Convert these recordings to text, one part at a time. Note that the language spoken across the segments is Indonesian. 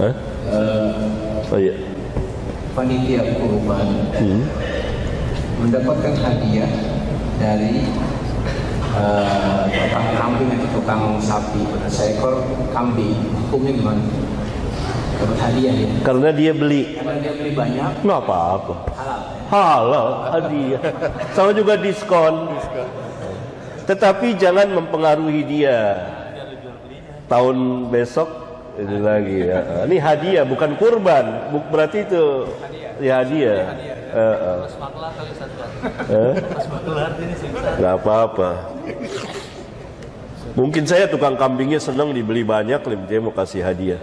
Hah? Oh iya. panitia kurban Hmm. mendapatkan hadiah dari eh, tukang kambing atau tukang sapi seekor kambing hukumnya gimana? Dapat hadiah ya? Karena dia beli. Karena dia beli banyak Nggak apa-apa. halal. Halal, hadiah. Sama juga diskon. Tetapi jangan mempengaruhi dia. Tahun besok ini lagi ya. Ini hadiah bukan kurban. Buk berarti itu ya hadiah. Eh, eh. Eh? Nggak apa-apa. Mungkin saya tukang kambingnya senang dibeli banyak, dia mau kasih hadiah.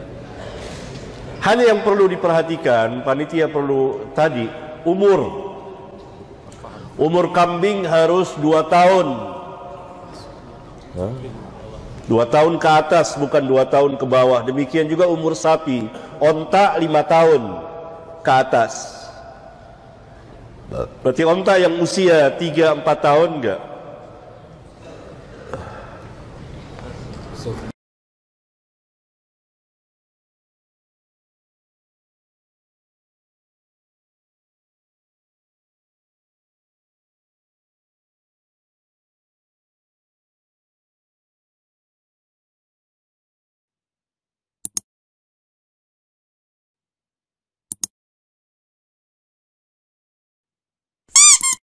Hal yang perlu diperhatikan, panitia perlu tadi umur. Umur kambing harus dua tahun. Hah? Dua tahun ke atas bukan dua tahun ke bawah. Demikian juga umur sapi. ontak lima tahun ke atas. Berarti onta yang usia tiga empat tahun enggak?